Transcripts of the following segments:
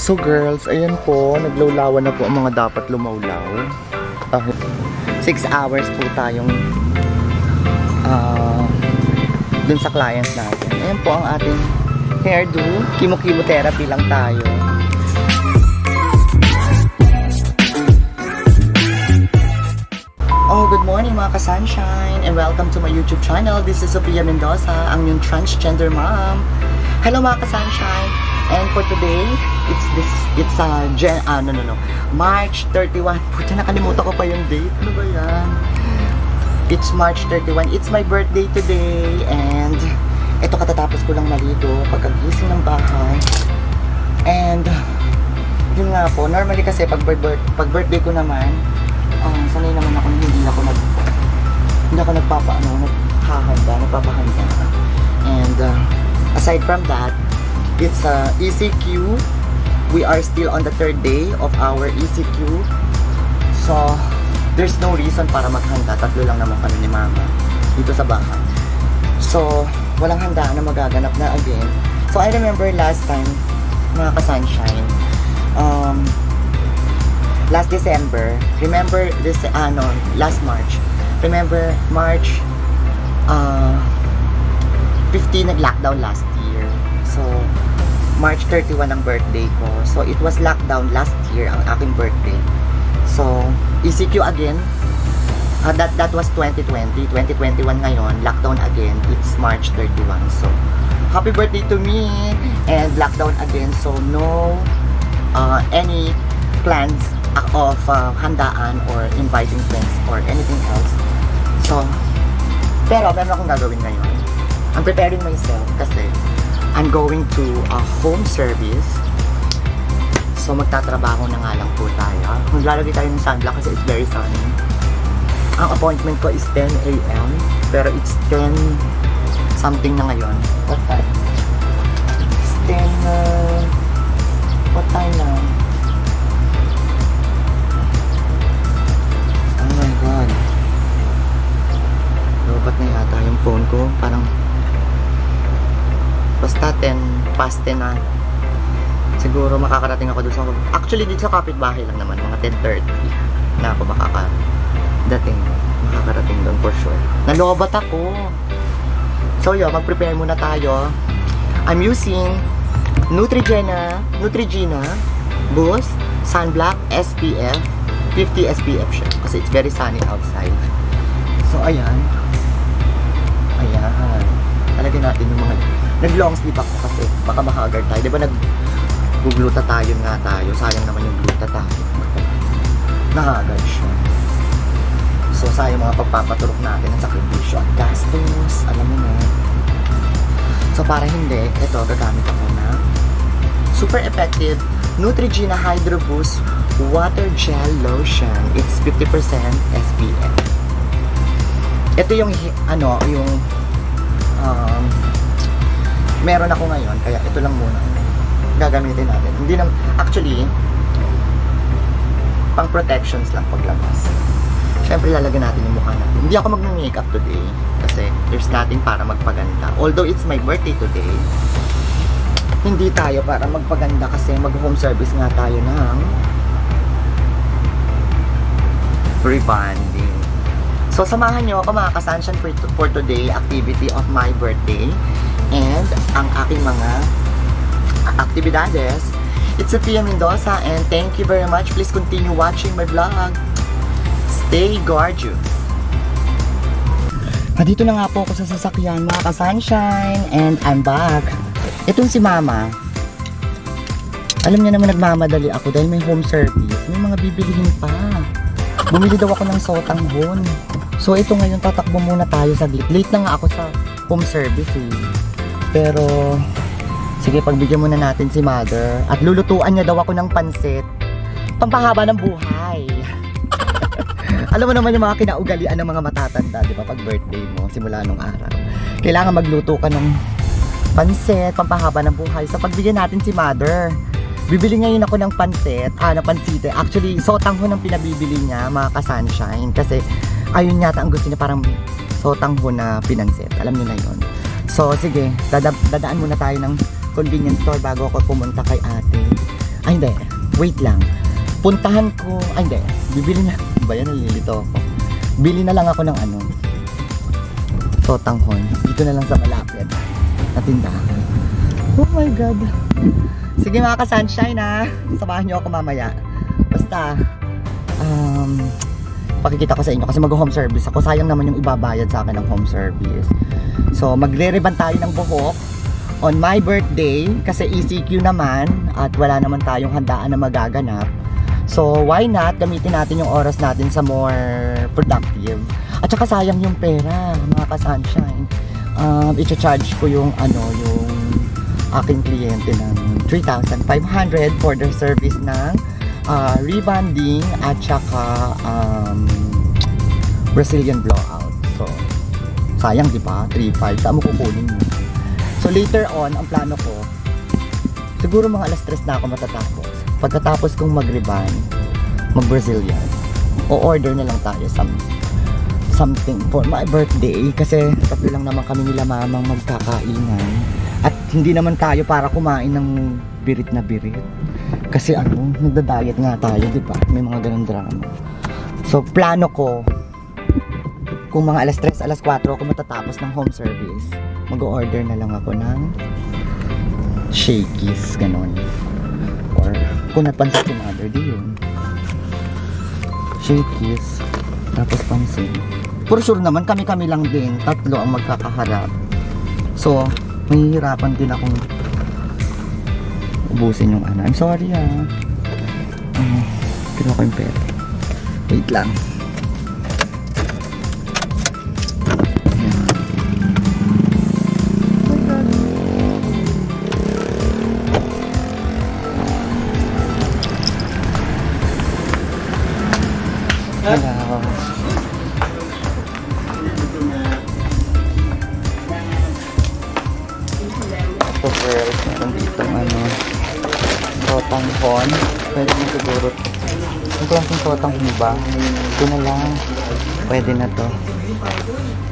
So girls, ayan po, naglawlawan na po ang mga dapat lumawlaw. Dahil 6 hours po tayong ah dun sa client natin. Ayan po ang ating hairdo. Chemo-chemotherapy lang tayo. Oh, good morning mga ka-sunshine and welcome to my YouTube channel. This is Sofia Mendoza, ang yung transgender mom. Hello mga ka-sunshine. And for today, it's this, it's uh, Jan, ah, no, no, no, March 31. Puta, nakalimutan ko pa yung date. Ano ba yan? It's March 31. It's my birthday today. And ito katatapos ko lang maligo pagkagising ng bahay. And yun nga po, normally kasi pag, bir- pag birthday ko naman, um, sanay naman ako hindi ako nag hindi ako nagpapaano, naghahanda, nagpapahanda. And uh, aside from that, it's uh, ECQ. We are still on the third day of our ECQ. So, there's no reason para maghanda. Tatlo lang naman kami ni Mama dito sa bahay. So, walang handa na magaganap na again. So, I remember last time, mga ka-sunshine, um, last December, remember this, ano, last March, remember March uh, 15 nag-lockdown last year. So, March 31 ang birthday ko. So, it was lockdown last year ang aking birthday. So, ECQ again. Uh, that, that was 2020. 2021 ngayon, lockdown again. It's March 31. So, happy birthday to me! And lockdown again. So, no uh, any plans of uh, handaan or inviting friends or anything else. So, pero meron akong gagawin ngayon. I'm preparing myself kasi I'm going to a home service. So, magtatrabaho na nga lang po tayo. Maglalagay tayo ng sunblock kasi it's very sunny. Ang appointment ko is 10 a.m. Pero it's 10 something na ngayon. What time? It's 10, uh, what time now? Oh my god. Robot na yata yung phone ko. Parang basta 10 past 10 na. Siguro makakarating ako doon sa Actually dito sa kapitbahay lang naman, mga 10:30 na ako makakadating. Makakarating doon for sure. Nalobat ako. So yun, mag-prepare muna tayo. I'm using Neutrogena, Neutrogena Boost Sunblock SPF 50 SPF siya kasi it's very sunny outside. So ayan. Ayan. Talagyan natin yung mga nag long sleeve ako kasi baka mahagard tayo. 'Di ba nag gugluta tayo nga tayo. Sayang naman yung gluta tayo. Nahagard siya. So sayang mga pagpapaturok natin ng sakripisyo at gastos. Alam mo na. So para hindi, ito gagamit ako na super effective Neutrogena Hydro Boost Water Gel Lotion. It's 50% SPF. Ito yung ano, yung um, meron ako ngayon kaya ito lang muna gagamitin natin. Hindi na actually pang protections lang paglabas. Siyempre lalagyan natin yung mukha natin. Hindi ako mag-makeup today kasi there's nothing para magpaganda. Although it's my birthday today, hindi tayo para magpaganda kasi mag-home service nga tayo ng rebonding. So, samahan nyo ako mga kasansyan for, for today activity of my birthday and ang aking mga actividades. It's Sophia Mendoza and thank you very much. Please continue watching my vlog. Stay gorgeous. Nandito na nga po ako sa sasakyan mga ka-sunshine and I'm back. Itong si Mama, alam niya naman nagmamadali ako dahil may home service. May mga bibilihin pa. Bumili daw ako ng sotanghon. So ito ngayon tatakbo muna tayo saglit. Late na nga ako sa home service eh. Pero sige pagbigyan muna natin si mother at lulutuan niya daw ako ng pansit. Pampahaba ng buhay. Alam mo naman yung mga kinaugalian ng mga matatanda, di ba? Pag birthday mo, simula nung araw. Kailangan magluto ka ng pansit, pampahaba ng buhay. So pagbigyan natin si mother. Bibili ngayon ako ng pansit, ah, ng pansite. Actually, sotang ho ng pinabibili niya, mga ka-sunshine. Kasi, ayun yata ang gusto niya, parang sotang ho na pinansit. Alam niyo na yun. So, sige, dada- dadaan muna tayo ng convenience store bago ako pumunta kay ate. hindi. Wait lang. Puntahan ko, ay hindi. Bibili na, ba yan, nalilito ako. Bili na lang ako ng ano, totanghon. Dito na lang sa malapit. Na tindahan. Oh my God. Sige mga ka-sunshine ha. Samahan nyo ako mamaya. Basta, um, pakikita ko sa inyo kasi mag-home service ako. Sayang naman yung ibabayad sa akin ng home service. So, magre-reban tayo ng buhok on my birthday kasi ECQ naman at wala naman tayong handaan na magaganap. So, why not gamitin natin yung oras natin sa more productive. At saka sayang yung pera, mga ka-sunshine. Um, i-charge ko yung ano, yung aking kliyente ng 3,500 for the service ng uh, rebonding at saka um, Brazilian blowout. So, sayang di ba? 3,500. Saan mo kukunin mo? So, later on, ang plano ko, siguro mga alas 3 na ako matatapos. Pagkatapos kong mag-rebond, mag-Brazilian, o-order na lang tayo some, something for my birthday kasi tatlo lang naman kami nila mamang magkakainan at hindi naman tayo para kumain ng birit na birit kasi ano, nagda-diet nga tayo, di ba? May mga ganun drama. So, plano ko, kung mga alas 3, alas 4 ako matatapos ng home service, mag-order na lang ako ng shakies, ganun. Or, kung napansin si mother, di yun. Shakies, tapos pansin. For sure naman, kami-kami lang din, tatlo ang magkakaharap. So, mahihirapan din akong ubusin yung ano. I'm sorry ah. Uh, kinuha ko yung pera. Wait lang. Hello. Ito girls, meron dito ano, sotanghon. Pwede mo siguro. Ang klaseng sotanghon ba? Ito na lang. Pwede na to.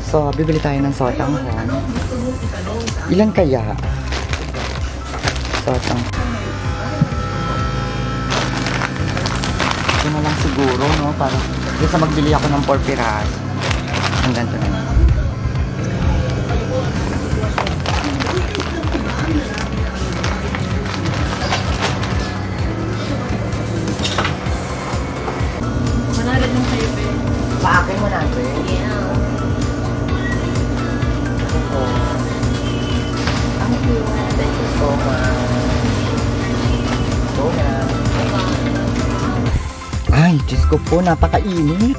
So, bibili tayo ng sotanghon. Ilan kaya? Sotanghon. Ito na lang siguro, no? Para, kasi magbili ako ng 4 piras. Hanggang to na lang. Paakin mo natin. Ito. Thank you so much. So much. Ay, Diyos ko po, napakainit.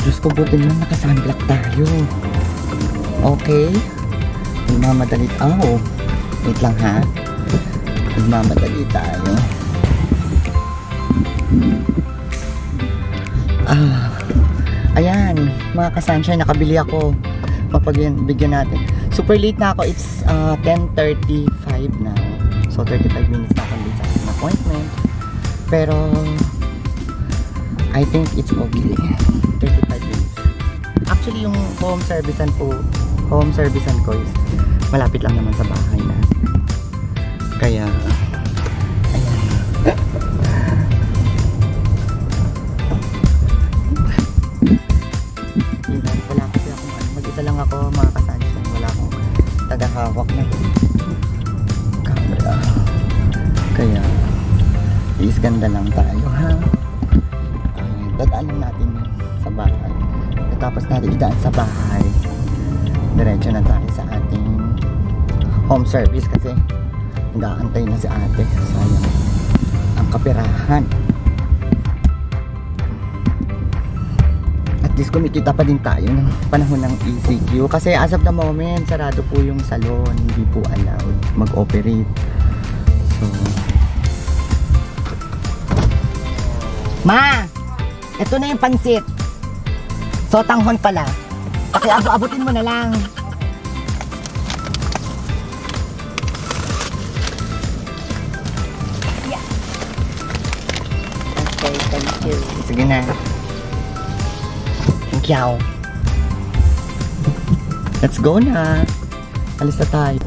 Diyos ko, buti naman nakasunblock tayo. Okay. Nagmamadali. Oh, wait lang ha. Nagmamadali tayo. Kasunshine, nakabili ako. Mapagyan, bigyan natin. Super late na ako. It's uh, 10.35 now. So, 35 minutes na ako late sa appointment. Pero, I think it's okay. 35 minutes. Actually, yung home servicean po, home servicean ko is malapit lang naman sa bahay na. Kaya, tagahawak na camera. Kaya, is ganda lang tayo ha. Lang natin sa bahay. Tapos natin idaan sa bahay. Diretso na tayo sa ating home service kasi nag-aantay na si ate. Sayang ang kapirahan. Least kumikita pa din tayo ng panahon ng ECQ. Kasi as of the moment, sarado po yung salon. Hindi po allowed mag-operate. So, Ma! Ito na yung pansit. Sotanghon pala. Kasi ab abutin mo na lang. Okay, thank you. Sige na. Pacquiao. Let's go na. Alis na tayo.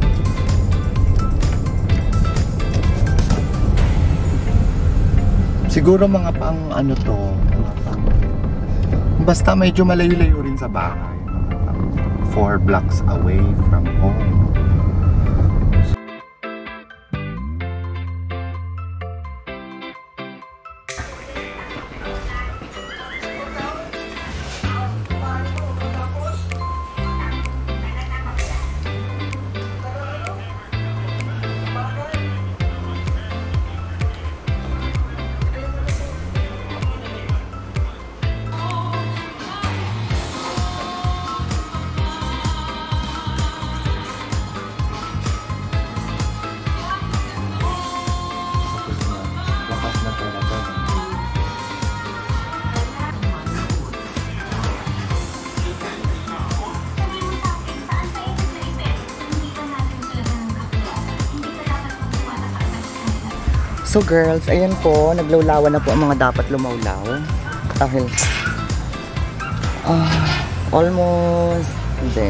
Siguro mga pang ano to. Basta medyo malayo-layo rin sa bahay. Four blocks away from home. So girls, ayan po, naglawlawan na po ang mga dapat lumawlaw. Dahil, ah, almost, hindi,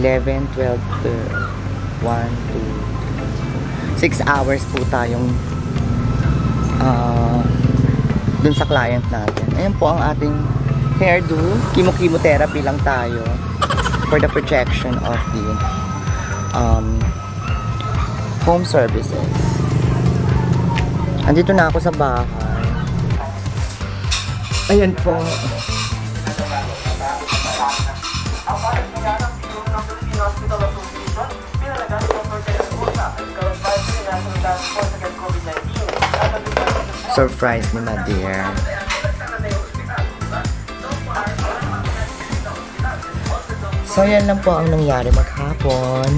11, 12, 1, 2, 6 hours po tayong ah, dun sa client natin. Ayan po ang ating hairdo. Chemo-chemotherapy lang tayo for the projection of the um, home services. Andito na ako sa bahay. Ayan po. Surprise mo na, dear. So, yan lang po ang nangyari maghapon.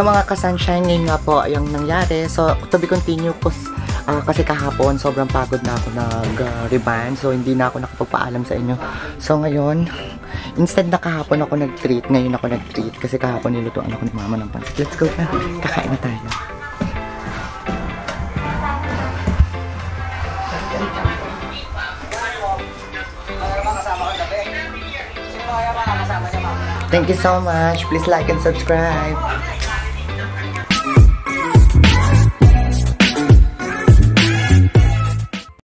So mga ka-sunshine, ngayon nga po yung nangyari. So to be continue po ah, kasi kahapon sobrang pagod na ako nag-rebound. so hindi na ako nakapagpaalam sa inyo. So ngayon, instead na kahapon ako nag-treat, ngayon ako nag-treat kasi kahapon nilutuan ako ni mama ng pansit. Let's go na. Kakain na tayo. Thank you so much. Please like and subscribe.